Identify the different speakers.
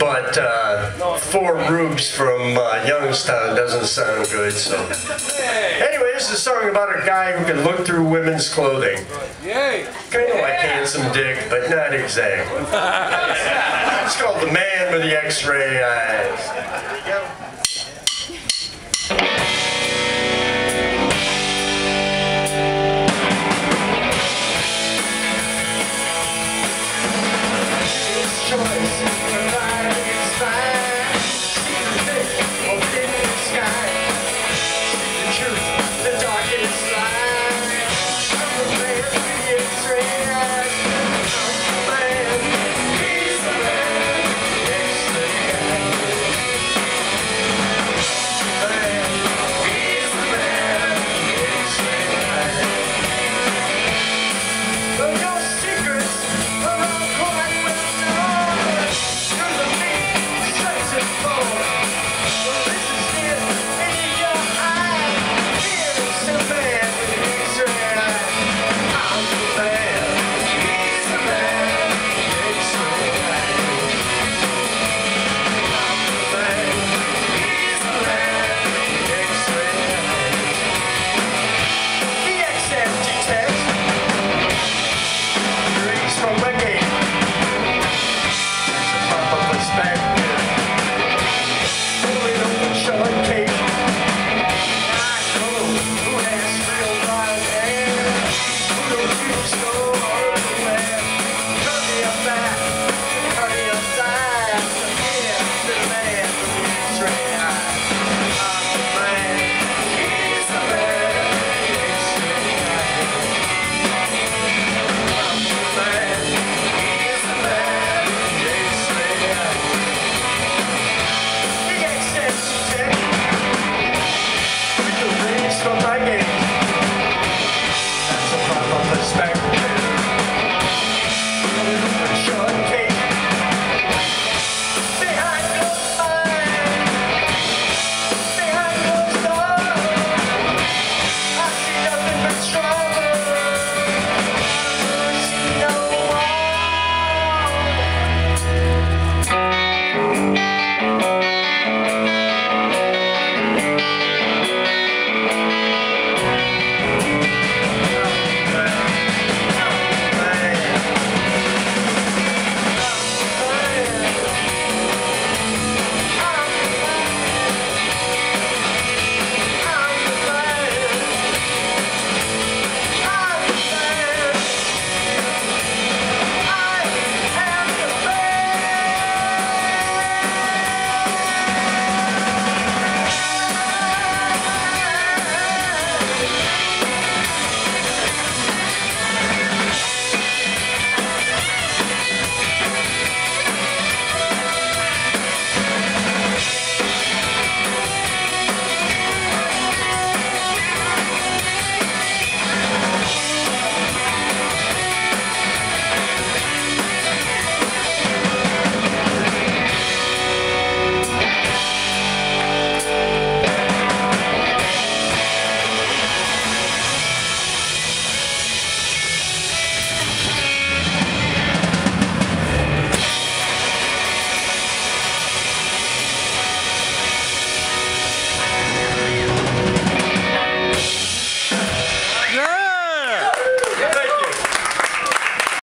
Speaker 1: but uh, four rubes from uh, Youngstown doesn't sound good. So, anyway, this is a song about a guy who can look through women's clothing.
Speaker 2: Yay!
Speaker 1: Kind of like handsome dick, but not exactly. It's called The Man with the X-Ray Eyes. Here.